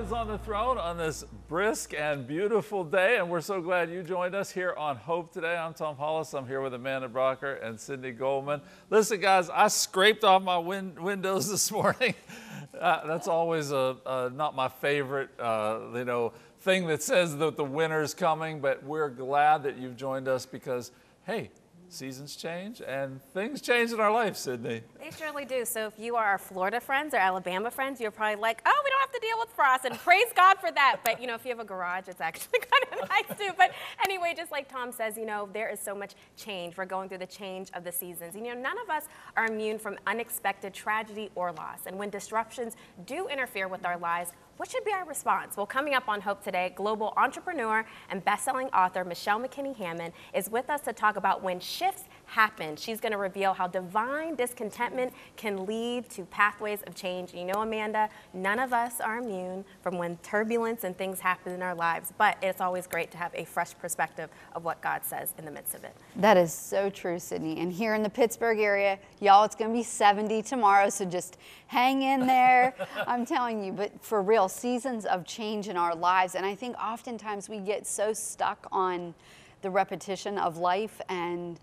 Is on the throne on this brisk and beautiful day, and we're so glad you joined us here on Hope today. I'm Tom Hollis. I'm here with Amanda Brocker and Cindy Goldman. Listen, guys, I scraped off my win- windows this morning. Uh, that's always a, a, not my favorite, uh, you know, thing that says that the winter's coming, but we're glad that you've joined us because, hey, seasons change and things change in our life, Sydney. They surely do. So if you are our Florida friends or Alabama friends, you're probably like, oh, we don't have to deal with frost, and praise God for that. But you know, if you have a garage, it's actually kind of nice too. But anyway, just like Tom says, you know, there is so much change. We're going through the change of the seasons. You know, none of us are immune from unexpected tragedy or loss. And when disruptions do interfere with our lives, what should be our response? Well, coming up on Hope Today, global entrepreneur and best-selling author Michelle McKinney Hammond is with us to talk about when shifts happen. She's going to reveal how divine discontentment can lead to pathways of change. You know, Amanda, none of us are immune from when turbulence and things happen in our lives, but it's always great to have a fresh perspective of what God says in the midst of it. That is so true, Sydney. And here in the Pittsburgh area, y'all, it's going to be 70 tomorrow, so just hang in there. I'm telling you, but for real, seasons of change in our lives. And I think oftentimes we get so stuck on the repetition of life and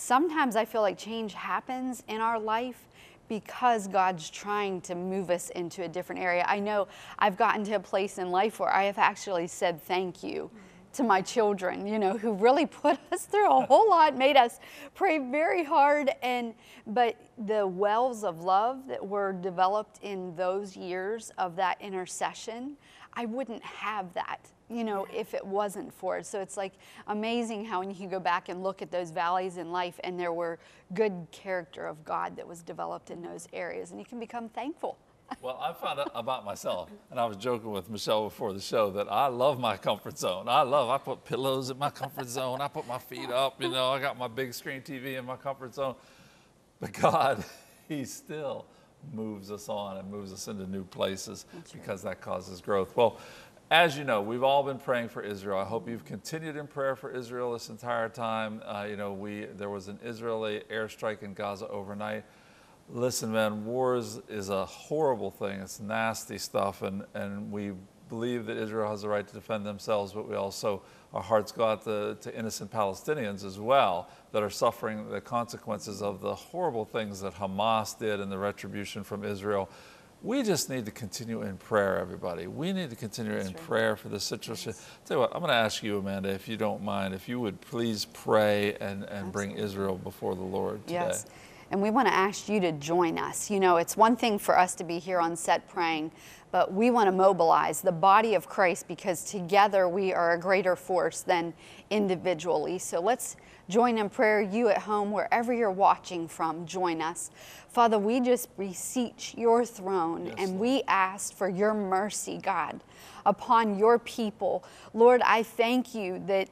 sometimes I feel like change happens in our life because God's trying to move us into a different area. I know I've gotten to a place in life where I have actually said thank you to my children, you know, who really put us through a whole lot, made us pray very hard and but the wells of love that were developed in those years of that intercession, I wouldn't have that you know, if it wasn't for it. So it's like amazing how when you can go back and look at those valleys in life and there were good character of God that was developed in those areas and you can become thankful. Well, I found out about myself, and I was joking with Michelle before the show that I love my comfort zone. I love, I put pillows in my comfort zone. I put my feet up, you know, I got my big screen TV in my comfort zone. But God, He still moves us on and moves us into new places That's because right. that causes growth. Well, as you know, we've all been praying for Israel. I hope you've continued in prayer for Israel this entire time. Uh, you know, we there was an Israeli airstrike in Gaza overnight. Listen, man, wars is a horrible thing. It's nasty stuff, and, and we believe that Israel has the right to defend themselves, but we also, our hearts go out to, to innocent Palestinians as well that are suffering the consequences of the horrible things that Hamas did and the retribution from Israel we just need to continue in prayer, everybody. We need to continue That's in right. prayer for this situation. Yes. Tell you what, I'm going to ask you, Amanda, if you don't mind, if you would please pray and, and bring Israel before the Lord today. Yes. And we want to ask you to join us. You know, it's one thing for us to be here on set praying, but we want to mobilize the body of Christ because together we are a greater force than individually. So let's join in prayer. You at home, wherever you're watching from, join us. Father, we just beseech your throne yes, and Lord. we ask for your mercy, God, upon your people. Lord, I thank you that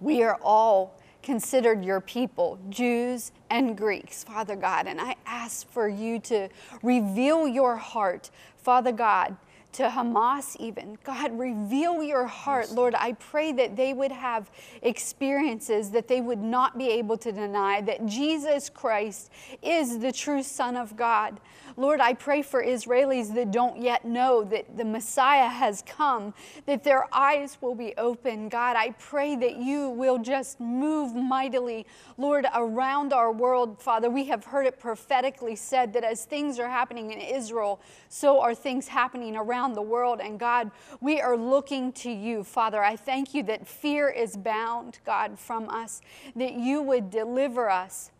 we are all considered your people, Jews and Greeks, Father God. And I ask for you to reveal your heart, Father God, to Hamas, even. God, reveal your heart. Yes. Lord, I pray that they would have experiences that they would not be able to deny, that Jesus Christ is the true Son of God. Lord, I pray for Israelis that don't yet know that the Messiah has come, that their eyes will be open. God, I pray that you will just move mightily, Lord, around our world. Father, we have heard it prophetically said that as things are happening in Israel, so are things happening around the world. And God, we are looking to you, Father. I thank you that fear is bound, God, from us, that you would deliver us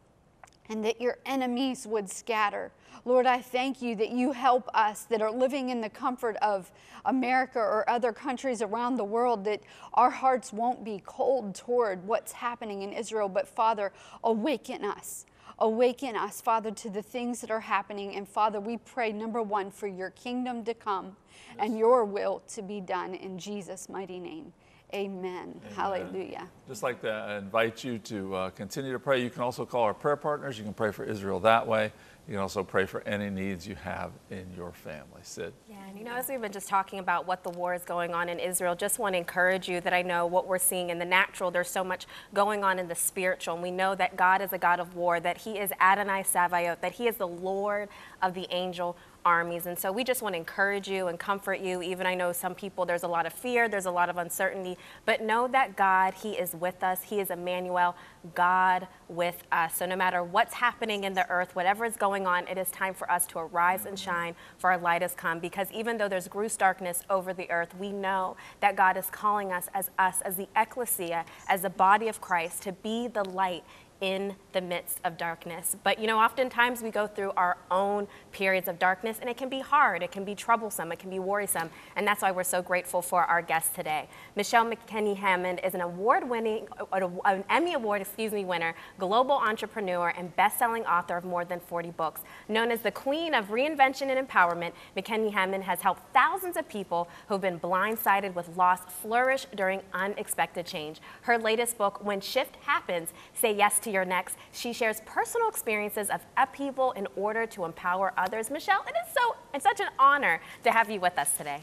and that your enemies would scatter. Lord, I thank you that you help us that are living in the comfort of America or other countries around the world, that our hearts won't be cold toward what's happening in Israel, but Father, awaken us. Awaken us, Father, to the things that are happening. And Father, we pray, number one, for your kingdom to come yes. and your will to be done in Jesus' mighty name. Amen. Amen. Hallelujah. Just like to invite you to uh, continue to pray. You can also call our prayer partners. You can pray for Israel that way. You can also pray for any needs you have in your family. Sid. Yeah, and you know, as we've been just talking about what the war is going on in Israel, just want to encourage you that I know what we're seeing in the natural, there's so much going on in the spiritual. And we know that God is a God of war, that He is Adonai Sabaoth, that He is the Lord of the angel armies. And so we just want to encourage you and comfort you. Even I know some people, there's a lot of fear, there's a lot of uncertainty, but know that God, He is with us. He is Emmanuel, God with us. So no matter what's happening in the earth, whatever is going on, it is time for us to arise and shine, for our light has come. Because even though there's gross darkness over the earth, we know that God is calling us as us, as the ecclesia, as the body of Christ, to be the light in the midst of darkness. But you know, oftentimes we go through our own periods of darkness and it can be hard, it can be troublesome, it can be worrisome. And that's why we're so grateful for our guest today. Michelle McKinney Hammond is an award winning, an Emmy Award, excuse me, winner, global entrepreneur, and best selling author of more than 40 books. Known as the Queen of Reinvention and Empowerment, McKinney Hammond has helped thousands of people who've been blindsided with loss flourish during unexpected change. Her latest book, When Shift Happens, Say Yes to Your Next, she shares personal experiences of upheaval in order to empower others. Michelle, it is so it's such an honor to have you with us today.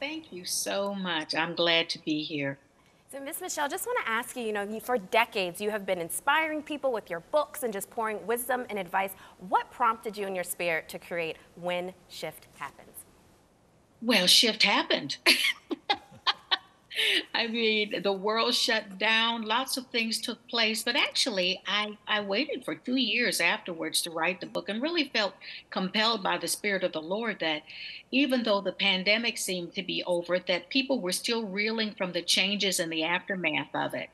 Thank you so much. I'm glad to be here. So, Miss Michelle, just want to ask you, you know, for decades you have been inspiring people with your books and just pouring wisdom and advice. What prompted you in your spirit to create When Shift Happens? Well, shift happened. I mean, the world shut down, lots of things took place, but actually, I, I waited for two years afterwards to write the book and really felt compelled by the Spirit of the Lord that even though the pandemic seemed to be over, that people were still reeling from the changes and the aftermath of it.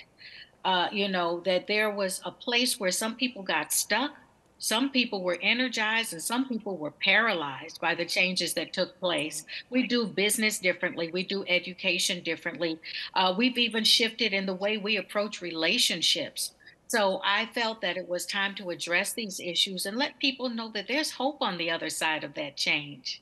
Uh, you know, that there was a place where some people got stuck some people were energized and some people were paralyzed by the changes that took place. We do business differently, we do education differently. Uh, we've even shifted in the way we approach relationships. So I felt that it was time to address these issues and let people know that there's hope on the other side of that change.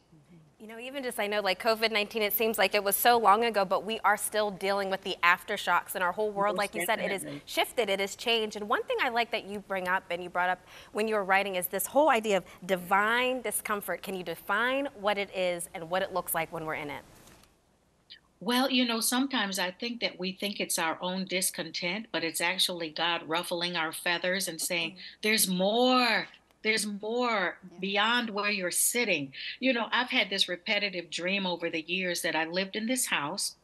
You know, even just I know like COVID 19, it seems like it was so long ago, but we are still dealing with the aftershocks in our whole world. Like you said, it has shifted, it has changed. And one thing I like that you bring up and you brought up when you were writing is this whole idea of divine discomfort. Can you define what it is and what it looks like when we're in it? Well, you know, sometimes I think that we think it's our own discontent, but it's actually God ruffling our feathers and saying, mm-hmm. There's more, there's more yeah. beyond where you're sitting. You know, I've had this repetitive dream over the years that I lived in this house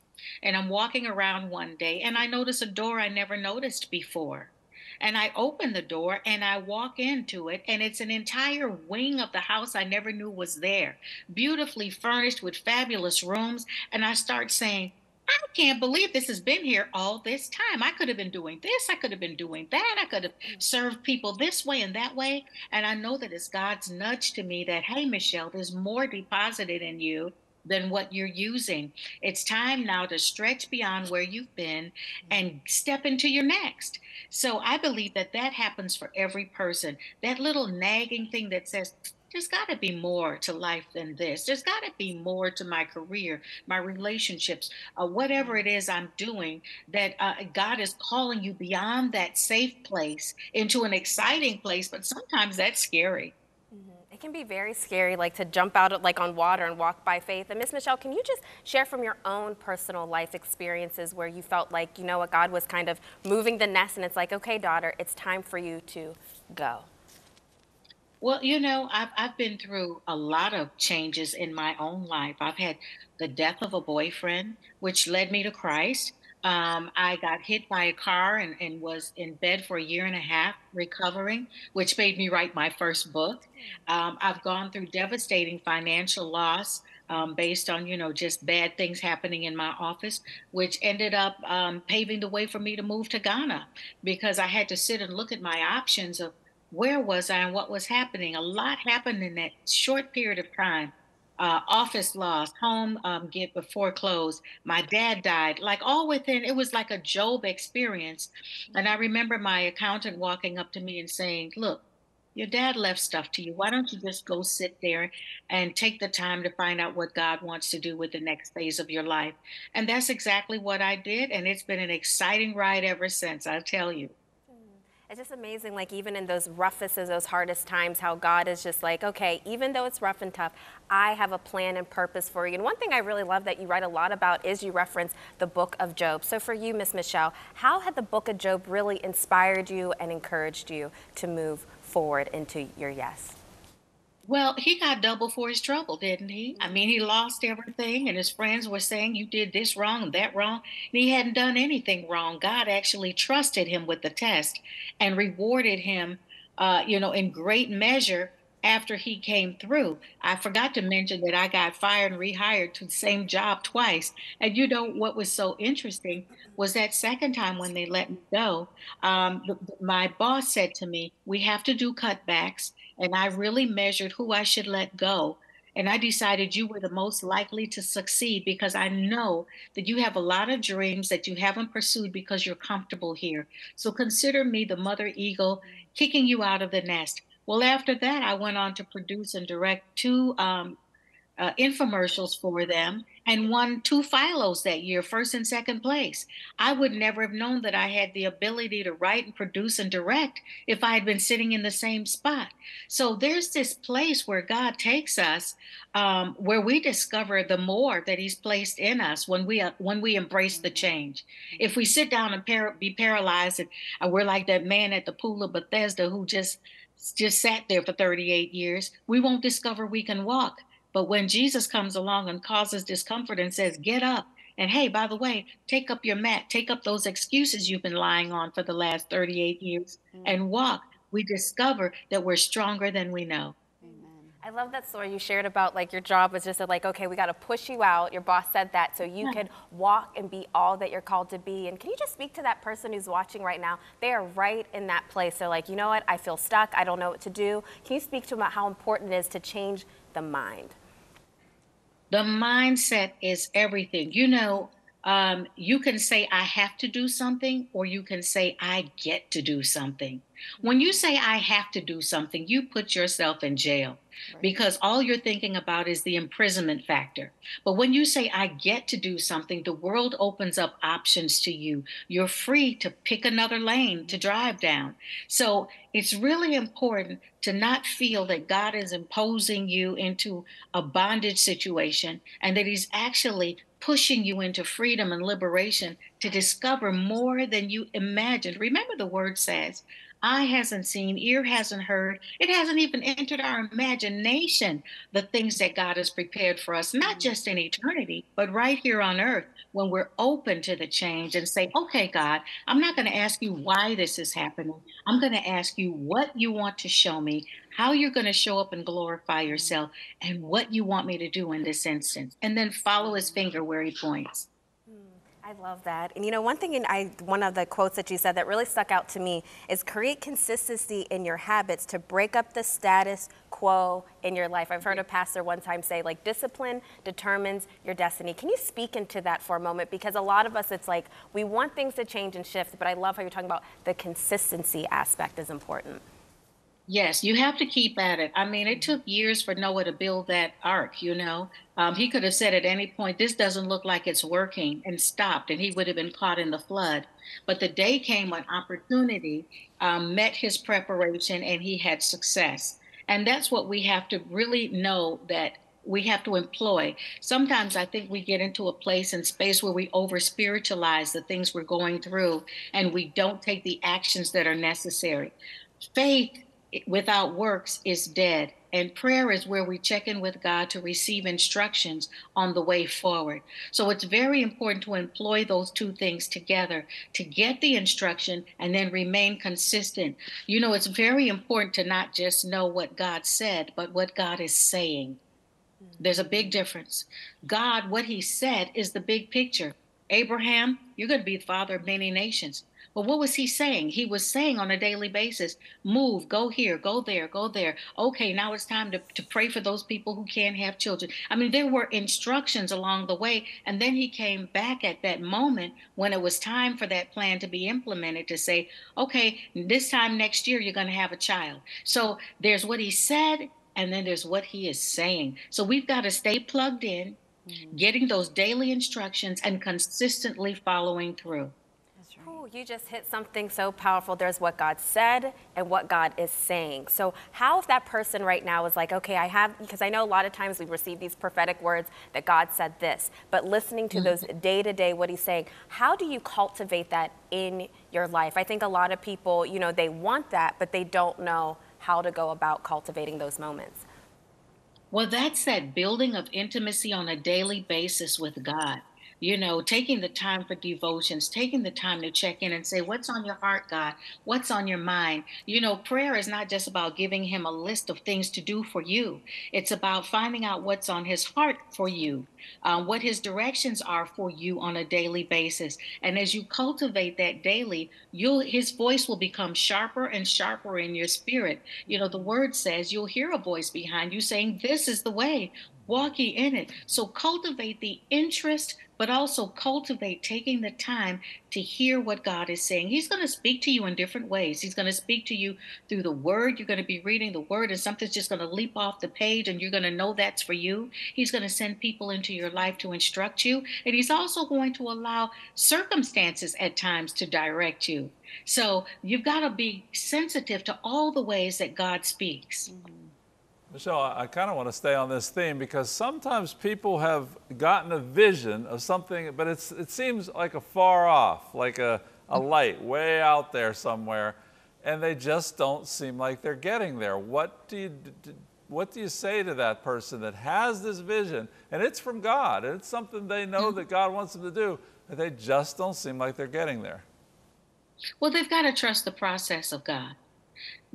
and I'm walking around one day and I notice a door I never noticed before. And I open the door and I walk into it, and it's an entire wing of the house I never knew was there, beautifully furnished with fabulous rooms. And I start saying, I can't believe this has been here all this time. I could have been doing this. I could have been doing that. I could have mm. served people this way and that way. And I know that it's God's nudge to me that, hey, Michelle, there's more deposited in you than what you're using. It's time now to stretch beyond where you've been mm. and step into your next. So I believe that that happens for every person. That little nagging thing that says, there's got to be more to life than this. There's got to be more to my career, my relationships, uh, whatever it is I'm doing, that uh, God is calling you beyond that safe place into an exciting place. But sometimes that's scary. Mm-hmm. It can be very scary, like to jump out like on water and walk by faith. And Miss Michelle, can you just share from your own personal life experiences where you felt like, you know what, God was kind of moving the nest and it's like, okay, daughter, it's time for you to go? Well, you know, I've I've been through a lot of changes in my own life. I've had the death of a boyfriend, which led me to Christ. Um, I got hit by a car and, and was in bed for a year and a half recovering, which made me write my first book. Um, I've gone through devastating financial loss um, based on, you know, just bad things happening in my office, which ended up um, paving the way for me to move to Ghana because I had to sit and look at my options of where was I and what was happening. A lot happened in that short period of time. Uh, office lost, home um, get foreclosed. My dad died. Like all within, it was like a Job experience. And I remember my accountant walking up to me and saying, "Look, your dad left stuff to you. Why don't you just go sit there and take the time to find out what God wants to do with the next phase of your life?" And that's exactly what I did, and it's been an exciting ride ever since. I'll tell you. It's just amazing, like even in those roughest, of those hardest times, how God is just like, okay, even though it's rough and tough, I have a plan and purpose for you. And one thing I really love that you write a lot about is you reference the book of Job. So for you, Miss Michelle, how had the book of Job really inspired you and encouraged you to move forward into your yes? Well, he got double for his trouble, didn't he? I mean, he lost everything, and his friends were saying, You did this wrong and that wrong. And he hadn't done anything wrong. God actually trusted him with the test and rewarded him, uh, you know, in great measure after he came through. I forgot to mention that I got fired and rehired to the same job twice. And you know what was so interesting was that second time when they let me go, um, my boss said to me, We have to do cutbacks. And I really measured who I should let go. And I decided you were the most likely to succeed because I know that you have a lot of dreams that you haven't pursued because you're comfortable here. So consider me the mother eagle kicking you out of the nest. Well, after that, I went on to produce and direct two um, uh, infomercials for them and won two Philos that year, first and second place. I would never have known that I had the ability to write and produce and direct if I had been sitting in the same spot. So there's this place where God takes us, um, where we discover the more that He's placed in us when we uh, when we embrace the change. If we sit down and par- be paralyzed, and uh, we're like that man at the pool of Bethesda who just just sat there for 38 years, we won't discover we can walk. But when Jesus comes along and causes discomfort and says, Get up, and hey, by the way, take up your mat, take up those excuses you've been lying on for the last 38 years mm-hmm. and walk, we discover that we're stronger than we know. I love that story you shared about like your job was just like, okay, we got to push you out. Your boss said that so you could walk and be all that you're called to be. And can you just speak to that person who's watching right now? They are right in that place. They're like, you know what? I feel stuck. I don't know what to do. Can you speak to them about how important it is to change the mind? The mindset is everything. You know, um, you can say, I have to do something, or you can say, I get to do something. When you say, I have to do something, you put yourself in jail because all you're thinking about is the imprisonment factor. But when you say, I get to do something, the world opens up options to you. You're free to pick another lane to mm-hmm. drive down. So it's really important to not feel that God is imposing you into a bondage situation and that He's actually pushing you into freedom and liberation to discover more than you imagined. Remember, the word says, eye hasn't seen, ear hasn't heard, it hasn't even entered our imagination the things that God has prepared for us, not mm. just in eternity, but right here on earth when we're open to the change and say, okay, God, I'm not going to ask you why this is happening. I'm going to ask you what you want to show me, how you're going to show up and glorify yourself, and what you want me to do in this instance. And then follow his finger where he points. I love that. And you know, one thing in I, one of the quotes that you said that really stuck out to me is create consistency in your habits to break up the status quo in your life. I've heard a mm-hmm. pastor one time say, like, discipline determines your destiny. Can you speak into that for a moment? Because a lot of us, it's like we want things to change and shift, but I love how you're talking about the consistency aspect is important. Yes, you have to keep at it. I mean, it took years for Noah to build that ark, you know. Um, he could have said at any point, This doesn't look like it's working, and stopped, and he would have been caught in the flood. But the day came when opportunity um, met his preparation and he had success. And that's what we have to really know that we have to employ. Sometimes I think we get into a place and space where we over spiritualize the things we're going through and we don't take the actions that are necessary. Faith without works is dead. And prayer is where we check in with God to receive instructions on the way forward. So it's very important to employ those two things together to get the instruction and then remain consistent. You know, it's very important to not just know what God said, but what God is saying. There's a big mm-hmm. difference. God, what he said is the big picture. Abraham, you're going to be the father of many nations. But what was he saying? He was saying on a daily basis, move, go here, go there, go there. Okay, now it's time to, to pray for those people who can't have children. I mean, there were instructions along the way. And then he came back at that moment when it was time for that plan to be implemented to say, okay, this time next year, you're going to have a child. So there's what he said, and then there's what he is saying. So we've got to stay plugged in, mm-hmm. getting those daily instructions, and consistently following through you just hit something so powerful. There's what God said and what God is saying. So, how if that person right now is like, okay, I have, because I know a lot of times we receive these prophetic words that God said this, but listening to mm-hmm. those day to day, what He's saying, how do you cultivate that in your life? I think a lot of people, you know, they want that, but they don't know how to go about cultivating those moments. Well, that's that building of intimacy on a daily basis with God. You know, taking the time for devotions, taking the time to check in and say, What's on your heart, God? What's on your mind? You know, prayer is not just about giving Him a list of things to do for you, it's about finding out what's on His heart for you, um, what His directions are for you on a daily basis. And as you cultivate that daily, you'll His voice will become sharper and sharper in your spirit. You know, the word says you'll hear a voice behind you saying, This is the way, walk ye in it. So cultivate the interest but also cultivate taking the time to hear what God is saying. He's going to speak to you in different ways. He's going to speak to you through the word. You're going to be reading the word, and something's just going to leap off the page, and you're going to know that's for you. He's going to send people into your life to instruct you, and He's also going to allow circumstances at times to direct you. So you've got to be sensitive to all the ways that God speaks. Mm-hmm. Michelle, I kind of want to stay on this theme because sometimes people have gotten a vision of something, but it's, it seems like a far off, like a, a mm. light way out there somewhere, and they just don't seem like they're getting there. What do you, what do you say to that person that has this vision, and it's from God, and it's something they know mm. that God wants them to do, but they just don't seem like they're getting there? Well, they've got to trust the process of God.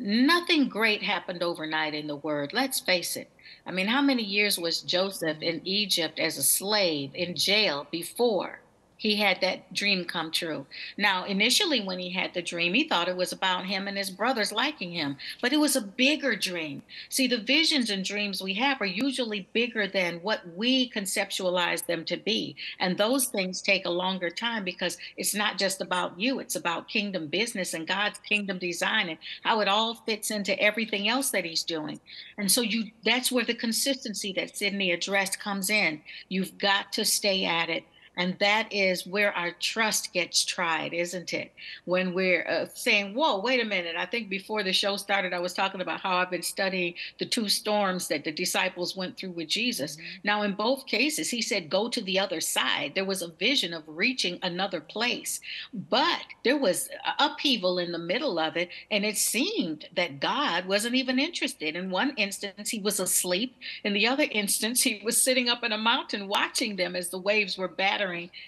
Nothing great happened overnight in the word. Let's face it. I mean, how many years was Joseph in Egypt as a slave in jail before he had that dream come true. Now, initially, when he had the dream, he thought it was about him and his brothers liking him, but it was a bigger dream. See, the visions and dreams we have are usually bigger than what we conceptualize them to be. And those things take a longer time because it's not just about you, it's about kingdom business and God's kingdom design and how it all fits into everything else that he's doing. And so you that's where the consistency that Sydney addressed comes in. You've got to stay at it and that is where our trust gets tried, isn't it? When we're uh, saying, Whoa, wait a minute. I think before the show started, I was talking about how I've been studying the two storms that the disciples went through with Jesus. Mm-hmm. Now, in both cases, he said, Go to the other side. There was a vision of reaching another place, but there was upheaval in the middle of it. And it seemed that God wasn't even interested. In one instance, he was asleep. In the other instance, he was sitting up in a mountain watching them as the waves were battering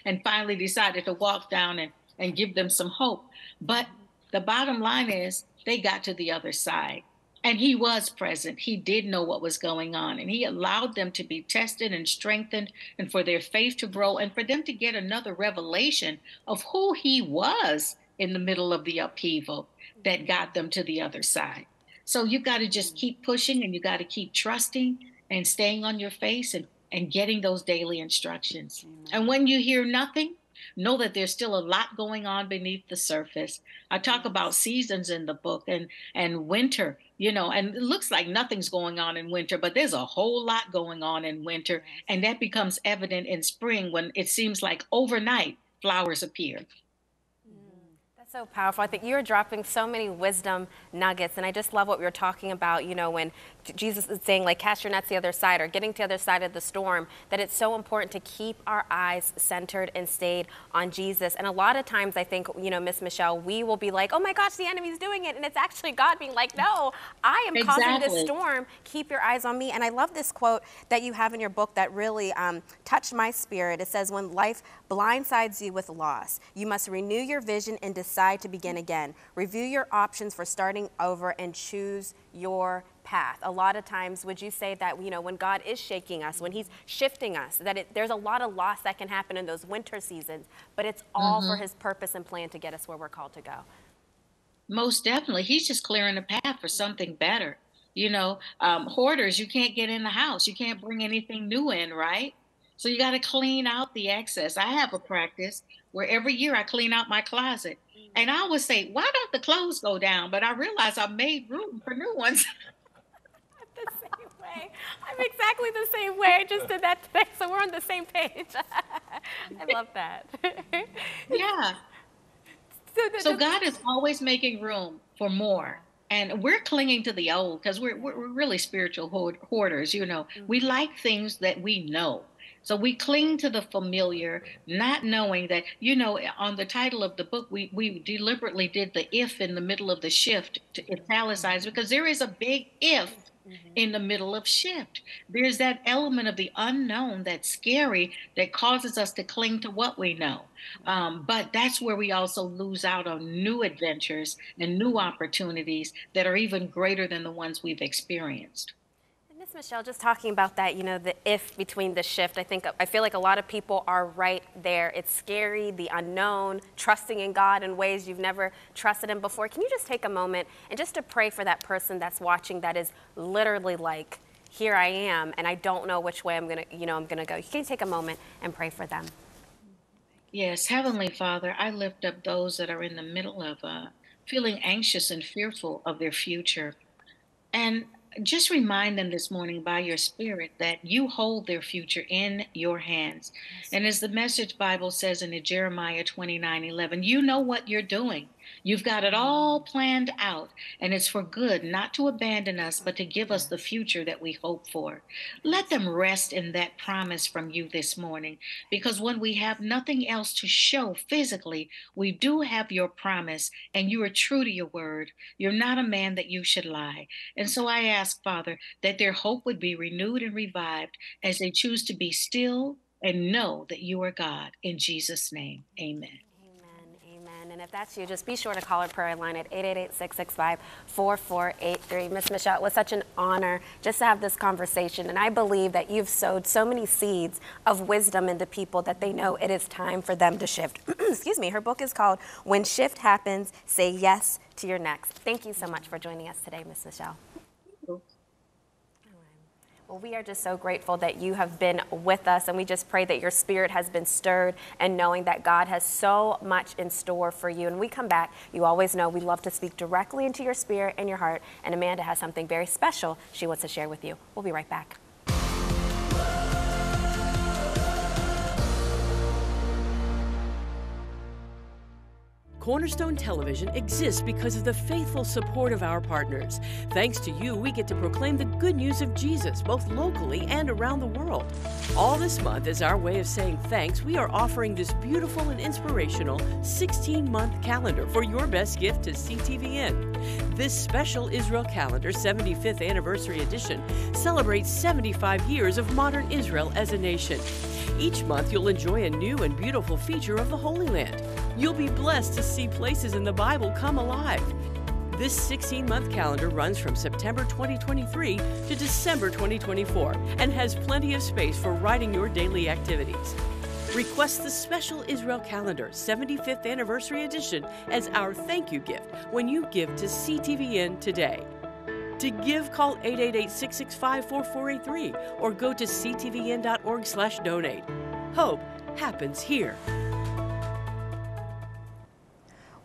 and finally decided to walk down and, and give them some hope. But the bottom line is they got to the other side. And he was present. He did know what was going on. And he allowed them to be tested and strengthened and for their faith to grow and for them to get another revelation of who he was in the middle of the upheaval that got them to the other side. So you got to just keep pushing and you got to keep trusting and staying on your face and and getting those daily instructions. Amen. And when you hear nothing, know that there's still a lot going on beneath the surface. I talk about seasons in the book and and winter, you know, and it looks like nothing's going on in winter, but there's a whole lot going on in winter, and that becomes evident in spring when it seems like overnight flowers appear mm, That's so powerful. I think you're dropping so many wisdom nuggets, and I just love what we were talking about. You know, when Jesus is saying, like, cast your nets the other side or getting to the other side of the storm, that it's so important to keep our eyes centered and stayed on Jesus. And a lot of times, I think, you know, Miss Michelle, we will be like, oh my gosh, the enemy's doing it. And it's actually God being like, no, I am exactly. causing this storm. Keep your eyes on me. And I love this quote that you have in your book that really um, touched my spirit. It says, when life blindsides you with loss, you must renew your vision and decide to begin again. Review your options for starting over and choose your path. A lot of times, would you say that, you know, when God is shaking us, when He's shifting us, that it, there's a lot of loss that can happen in those winter seasons, but it's all mm-hmm. for His purpose and plan to get us where we're called to go? Most definitely. He's just clearing the path for something better. You know, um, hoarders, you can't get in the house, you can't bring anything new in, right? So you got to clean out the excess. I have a practice where every year I clean out my closet. Mm. And I always say, why don't the clothes go down? But I realize I made room for new ones. the way. I'm exactly the same way. I just did that today, so we're on the same page. I love that. yeah. So, the, so God is always making room for more. And we're clinging to the old because we're, we're really spiritual hoarders. You know, mm-hmm. we like things that we know. So we cling to the familiar, not knowing that, you know, on the title of the book, we, we deliberately did the if in the middle of the shift to italicize because there is a big if mm-hmm. in the middle of shift. There's that element of the unknown that's scary that causes us to cling to what we know. Um, but that's where we also lose out on new adventures and new opportunities that are even greater than the ones we've experienced. Michelle, just talking about that, you know, the if between the shift, I think, I feel like a lot of people are right there. It's scary, the unknown, trusting in God in ways you've never trusted Him before. Can you just take a moment and just to pray for that person that's watching that is literally like, here I am, and I don't know which way I'm gonna, you know, I'm gonna go. You Can take a moment and pray for them? Yes, Heavenly Father, I lift up those that are in the middle of uh, feeling anxious and fearful of their future. And just remind them this morning by your spirit that you hold their future in your hands. Yes. And as the message Bible says in Jeremiah 29 11, you know what you're doing. You've got it all planned out, and it's for good, not to abandon us, but to give us the future that we hope for. Let them rest in that promise from you this morning, because when we have nothing else to show physically, we do have your promise, and you are true to your word. You're not a man that you should lie. And so I ask, Father, that their hope would be renewed and revived as they choose to be still and know that you are God. In Jesus' name, amen. And if that's you, just be sure to call our prayer line at 888-665-4483. Miss Michelle, it was such an honor just to have this conversation. And I believe that you've sowed so many seeds of wisdom into people that they know it is time for them to shift. Excuse me. Her book is called When Shift Happens, Say Yes to Your Next. Thank you so much for joining us today, Miss Michelle. Well, we are just so grateful that you have been with us, and we just pray that your spirit has been stirred and knowing that God has so much in store for you. And we come back, you always know we love to speak directly into your spirit and your heart, and Amanda has something very special she wants to share with you. We'll be right back. Cornerstone Television exists because of the faithful support of our partners. Thanks to you, we get to proclaim the good news of Jesus both locally and around the world. All this month, as our way of saying thanks, we are offering this beautiful and inspirational 16 month calendar for your best gift to CTVN. This special Israel calendar, 75th anniversary edition, celebrates 75 years of modern Israel as a nation. Each month, you'll enjoy a new and beautiful feature of the Holy Land. You'll be blessed to see places in the Bible come alive. This 16 month calendar runs from September 2023 to December 2024 and has plenty of space for writing your daily activities. Request the special Israel Calendar 75th Anniversary Edition as our thank you gift when you give to CTVN today. To give, call 888-665-4483 or go to ctvn.org slash donate. Hope happens here.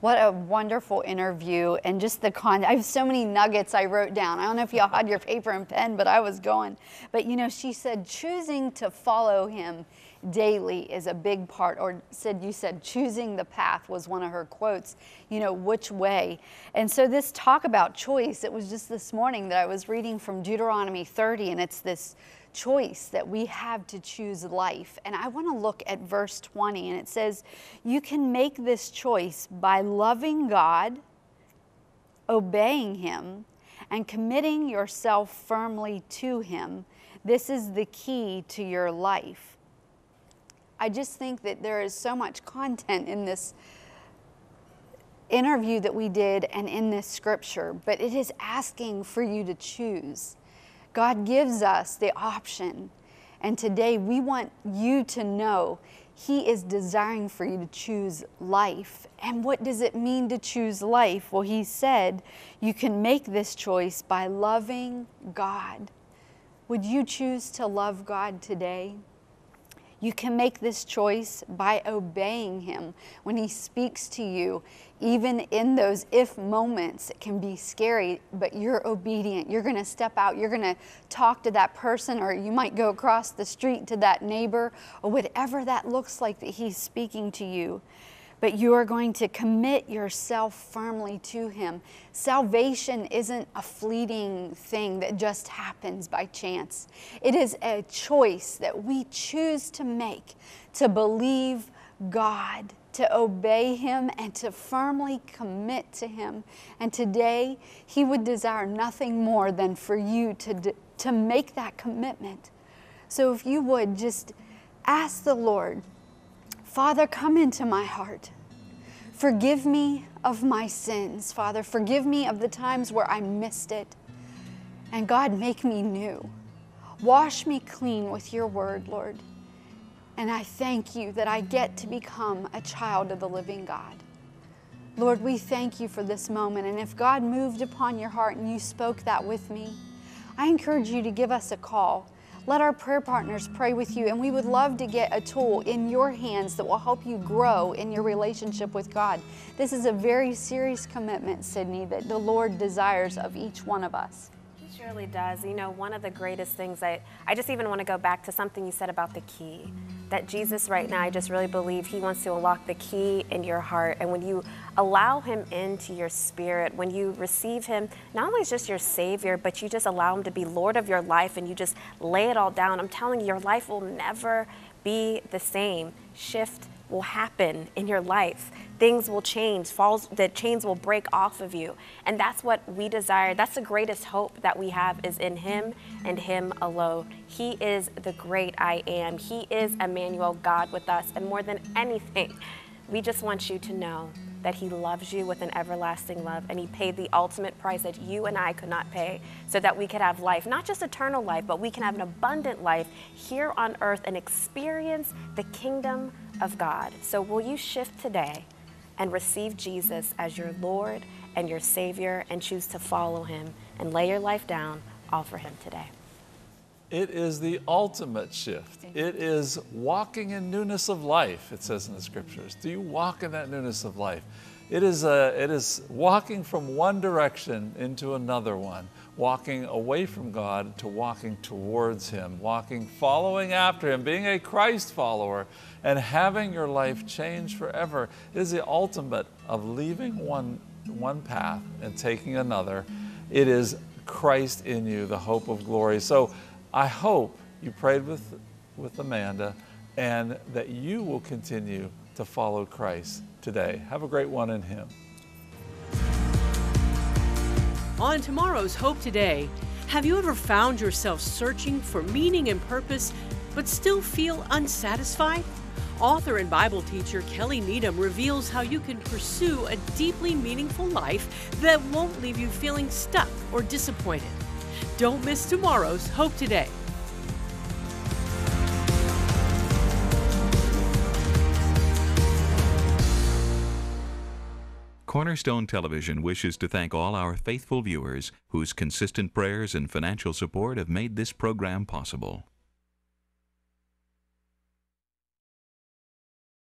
What a wonderful interview and just the con. I have so many nuggets I wrote down. I don't know if y'all had your paper and pen, but I was going. But you know, she said choosing to follow him daily is a big part, or said you said choosing the path was one of her quotes. You know, which way. And so this talk about choice, it was just this morning that I was reading from Deuteronomy 30, and it's this choice that we have to choose life. And I want to look at verse 20, and it says, You can make this choice by loving God, obeying Him, and committing yourself firmly to Him. This is the key to your life. I just think that there is so much content in this interview that we did and in this scripture, but it is asking for you to choose. God gives us the option. And today we want you to know He is desiring for you to choose life. And what does it mean to choose life? Well, He said you can make this choice by loving God. Would you choose to love God today? You can make this choice by obeying Him when He speaks to you. Even in those if moments, it can be scary, but you're obedient. You're going to step out. You're going to talk to that person, or you might go across the street to that neighbor, or whatever that looks like that He's speaking to you but you are going to commit yourself firmly to Him. Salvation isn't a fleeting thing that just happens by chance, it is a choice that we choose to make to believe God to obey Him and to firmly commit to Him. And today, He would desire nothing more than for you to, to make that commitment. So if you would just ask the Lord, Father, come into my heart. Forgive me of my sins, Father. Forgive me of the times where I missed it. And God, make me new. Wash me clean with your word, Lord. And I thank you that I get to become a child of the living God. Lord, we thank you for this moment. And if God moved upon your heart and you spoke that with me, I encourage you to give us a call. Let our prayer partners pray with you, and we would love to get a tool in your hands that will help you grow in your relationship with God. This is a very serious commitment, Sydney, that the Lord desires of each one of us surely does. You know, one of the greatest things I, I just even want to go back to something you said about the key. That Jesus, right now, I just really believe He wants to unlock the key in your heart. And when you allow Him into your spirit, when you receive Him, not only as just your Savior, but you just allow Him to be Lord of your life and you just lay it all down, I'm telling you, your life will never be the same. Shift will happen in your life things will change, falls, the chains will break off of you. And that's what we desire. That's the greatest hope that we have is in Him and Him alone. He is the great I am. He is Emmanuel, God with us. And more than anything, we just want you to know that He loves you with an everlasting love and He paid the ultimate price that you and I could not pay so that we could have life, not just eternal life, but we can have an abundant life here on earth and experience the kingdom of God. So, will you shift today? and receive Jesus as your Lord and your Savior and choose to follow Him and lay your life down all for Him today. It is the ultimate shift. It is walking in newness of life, it says in the scriptures. Do you walk in that newness of life? It is, a, it is walking from one direction into another one, walking away from God to walking towards Him, walking, following after Him, being a Christ follower, and having your life change forever. It is the ultimate of leaving one, one path and taking another. It is Christ in you, the hope of glory. So I hope you prayed with, with Amanda and that you will continue to follow Christ today. Have a great one in Him. On tomorrow's Hope Today, have you ever found yourself searching for meaning and purpose but still feel unsatisfied? Author and Bible teacher Kelly Needham reveals how you can pursue a deeply meaningful life that won't leave you feeling stuck or disappointed. Don't miss tomorrow's Hope Today. Cornerstone Television wishes to thank all our faithful viewers whose consistent prayers and financial support have made this program possible.